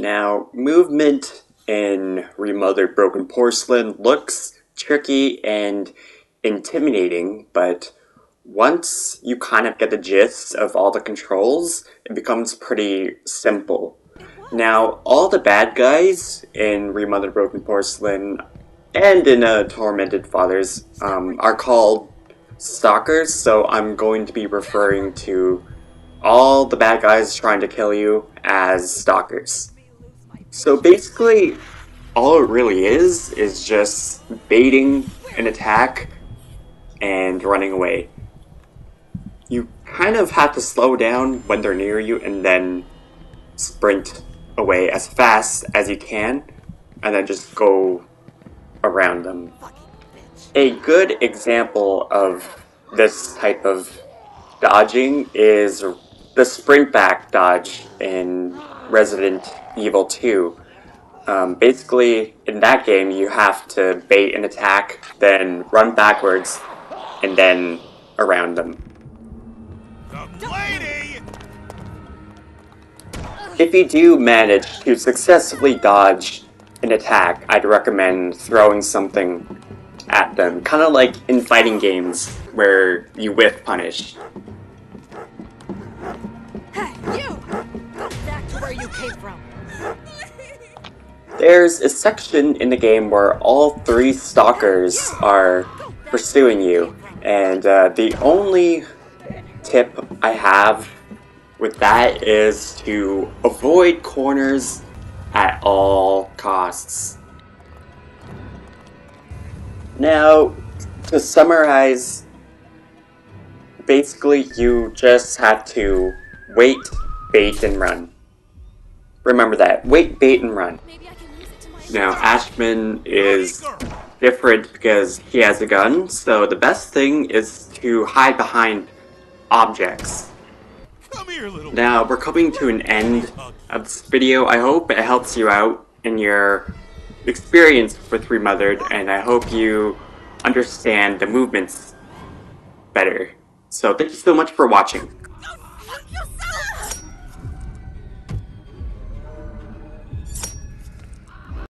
Now, movement in Remothered Broken Porcelain looks tricky and intimidating, but once you kind of get the gist of all the controls, it becomes pretty simple. Now, all the bad guys in Remothered Broken Porcelain and in uh, Tormented Fathers um, are called stalkers, so I'm going to be referring to all the bad guys trying to kill you as stalkers. So basically, all it really is is just baiting an attack and running away. You kind of have to slow down when they're near you and then sprint away as fast as you can and then just go around them. A good example of this type of dodging is the sprint back dodge in Resident Evil 2. Um, basically, in that game, you have to bait an attack, then run backwards, and then around them. If you do manage to successfully dodge an attack, I'd recommend throwing something at them, kind of like in fighting games where you whiff punish. Hey, you! Go back to where you came from. There's a section in the game where all three stalkers are pursuing you, and uh, the only tip I have with that is to avoid corners at all costs. Now, to summarize, basically you just have to wait, bait, and run. Remember that. Wait, bait, and run. Now, Ashman is different because he has a gun, so the best thing is to hide behind objects. Now, we're coming to an end of this video. I hope it helps you out in your experience with Remothered, and I hope you understand the movements better. So thank you so much for watching.